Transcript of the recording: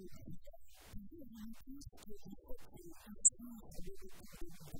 quod est in hoc libro